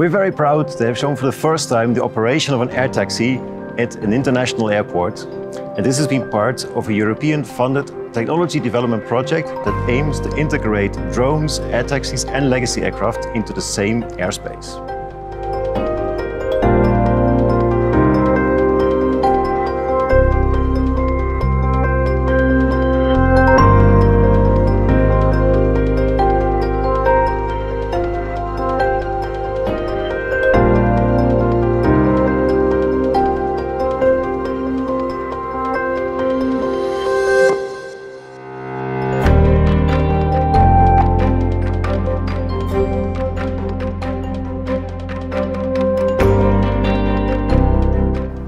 We're very proud to have shown for the first time the operation of an air taxi at an international airport. And this has been part of a European-funded technology development project that aims to integrate drones, air taxis and legacy aircraft into the same airspace.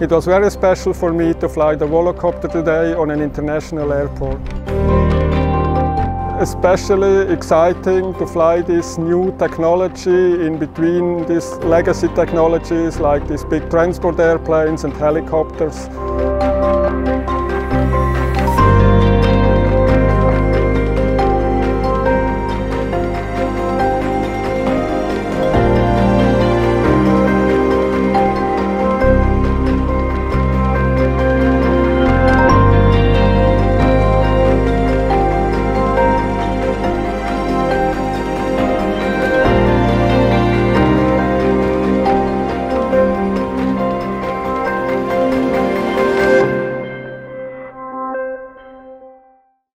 It was very special for me to fly the Volocopter today on an international airport. Especially exciting to fly this new technology in between these legacy technologies like these big transport airplanes and helicopters.